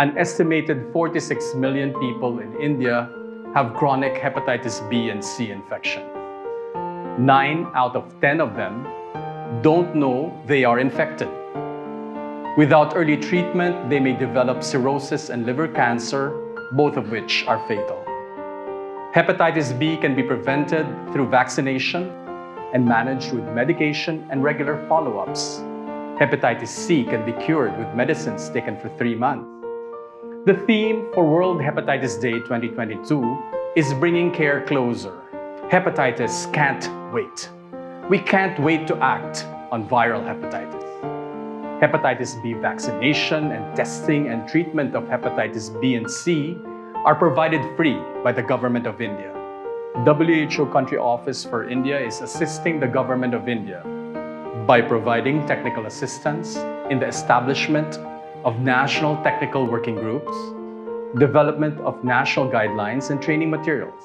An estimated 46 million people in India have chronic hepatitis B and C infection. Nine out of 10 of them don't know they are infected. Without early treatment, they may develop cirrhosis and liver cancer, both of which are fatal. Hepatitis B can be prevented through vaccination and managed with medication and regular follow-ups. Hepatitis C can be cured with medicines taken for three months. The theme for World Hepatitis Day 2022 is bringing care closer. Hepatitis can't wait. We can't wait to act on viral hepatitis. Hepatitis B vaccination and testing and treatment of hepatitis B and C are provided free by the Government of India. WHO Country Office for India is assisting the Government of India by providing technical assistance in the establishment of national technical working groups, development of national guidelines and training materials,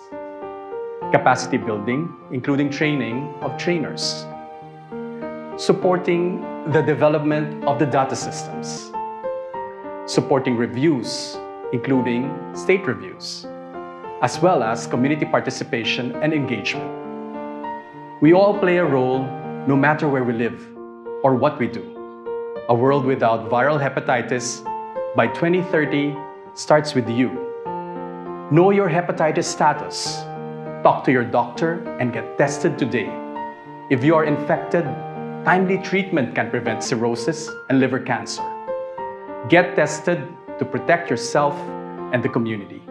capacity building, including training of trainers, supporting the development of the data systems, supporting reviews, including state reviews, as well as community participation and engagement. We all play a role no matter where we live or what we do. A world without viral hepatitis by 2030 starts with you. Know your hepatitis status. Talk to your doctor and get tested today. If you are infected, timely treatment can prevent cirrhosis and liver cancer. Get tested to protect yourself and the community.